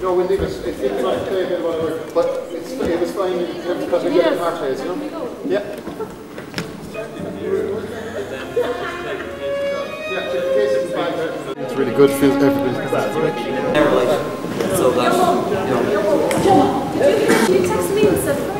No, when they was, it didn't like play a bit of work, but it's, it was fine because we get the part you know? Yeah. It's really good, feels everybody's Never like so that you know. Did you text me and said